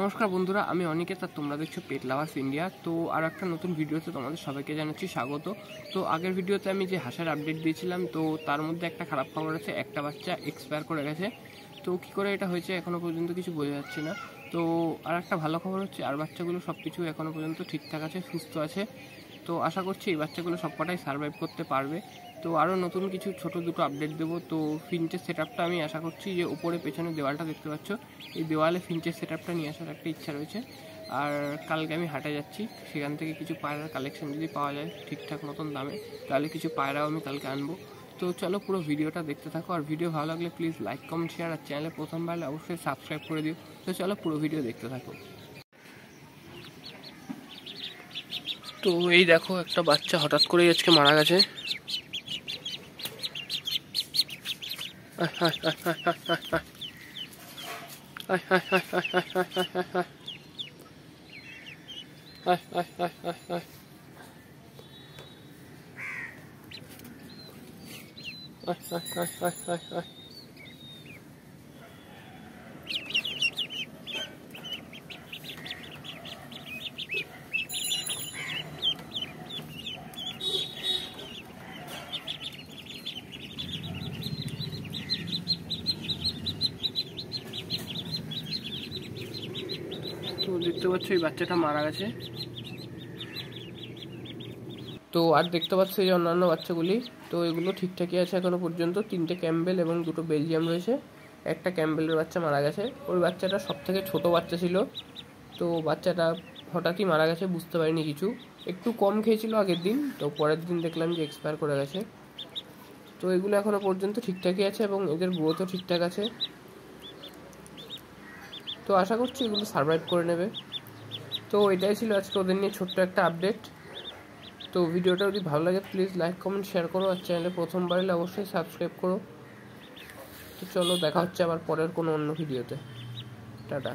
নমস্কার বন্ধুরা, আমি অনিকেত আর তোমরা দেখছ পেট লাভার্স ইন্ডিয়া তো আর একটা নতুন ভিডিওতে তোমাদের সবাইকে জানাচ্ছি স্বাগত। তো আগের ভিডিওতে আমি যে হাসার আপডেট দিয়েছিলাম, তো তার মধ্যে একটা খারাপ খবর আছে, একটা বাচ্চা এক্সপায়ার করে গেছে। তো কি করে এটা হয়েছে এখনও পর্যন্ত কিছু বোঝা যাচ্ছে না। তো আর একটা ভালো খবর হচ্ছে, আর বাচ্চাগুলো সব কিছু এখনও পর্যন্ত ঠিকঠাক আছে, সুস্থ আছে। তো আশা করছি এই বাচ্চাগুলো সবকটাই সার্ভাইভ করতে পারবে। তো আরও নতুন কিছু ছোট দুটো আপডেট দেবো। তো ফিনচের সেট আপটা আমি আশা করছি যে ওপরে পেছনে দেওয়ালটা দেখতে পাচ্ছ। এই দেওয়ালে ফিনচের সেট আপটা নিয়ে আসার একটা ইচ্ছা রয়েছে। আর কালকে আমি হাটে যাচ্ছি। সেখান থেকে কিছু পায়রার কালেকশন যদি পাওয়া যায় ঠিকঠাক মতন দামে, তাহলে কিছু পায়রাও আমি কালকে আনব। তো চলো পুরো ভিডিওটা দেখতে থাকো। আর ভিডিও ভালো লাগলে প্লিজ লাইক কমেন্ট শেয়ার আর চ্যানেলে প্রথমবার অবশ্যই সাবস্ক্রাইব করে দিও। তো চলো পুরো ভিডিও দেখতে থাকো। তো এই দেখো একটা বাচ্চা হঠাৎ করেই আজকে মারা গেছে। তো দেখতে পাচ্ছ, এই বাচ্চাটা মারা গেছে। তো আর দেখতে পাচ্ছ যে অন্যান্য বাচ্চাগুলি? তো এগুলো ঠিকঠাকই আছে এখনও পর্যন্ত। তিনটে ক্যাম্বেল এবং দুটো বেলজিয়াম রয়েছে। একটা ক্যাম্বেলের বাচ্চা মারা গেছে। ওই বাচ্চাটা সব থেকে ছোটো বাচ্চা ছিল। তো বাচ্চাটা হঠাৎই মারা গেছে, বুঝতে পারিনি কিছু। একটু কম খেয়েছিল আগের দিন, তো পরের দিন দেখলাম যে এক্সপায়ার করে গেছে। তো এগুলো এখনও পর্যন্ত ঠিকঠাকই আছে এবং এদের গ্রোথও ঠিকঠাক আছে। তো আশা করছি এগুলো সার্ভাইভ করে নেবে। তো এটাই ছিল আজকে ওদের নিয়ে ছোট্ট একটা আপডেট তো ভিডিওটা যদি ভালো লাগে প্লিজ লাইক কমেন্ট শেয়ার করো। আর চ্যানেলে প্রথমবার এলে অবশ্যই সাবস্ক্রাইব করো। তো চলো দেখা হচ্ছে আবার পরের কোনো অন্য ভিডিওতে টাটা।